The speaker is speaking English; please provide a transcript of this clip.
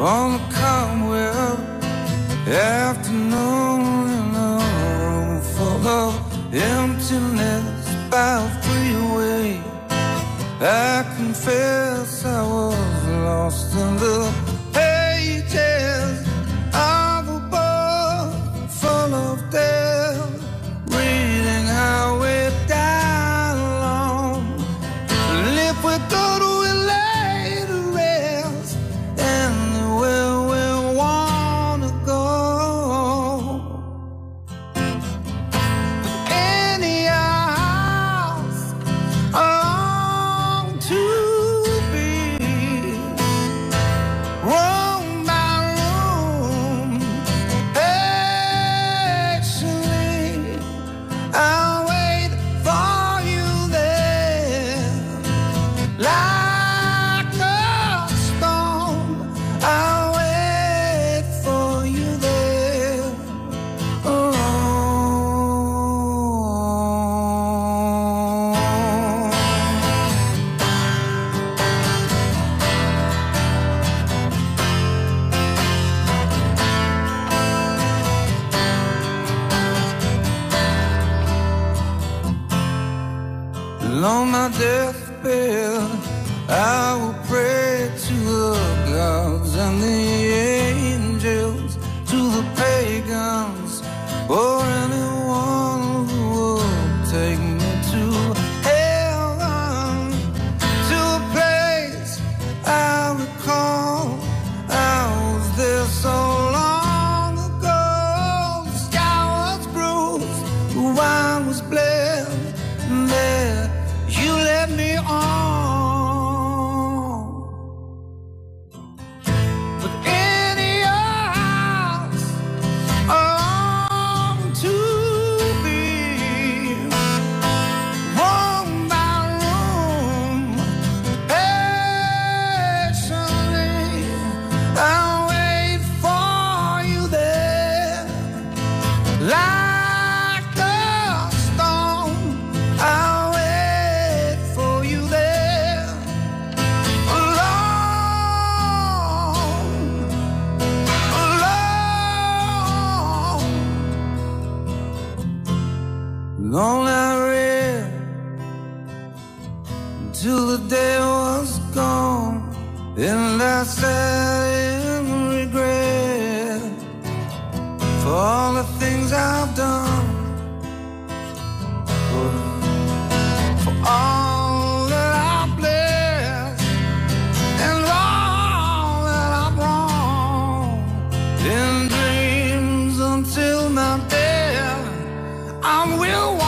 on the Commonwealth afternoon in a room full of emptiness by the freeway. I confess I was lost in the And on my deathbed, I will pray to the gods and the angels, to the pagans. Oh, I read until the day was gone, and I sat in regret for all the things I've done, for, for all that I've blessed and all that I've wrong in dreams until my death. I will.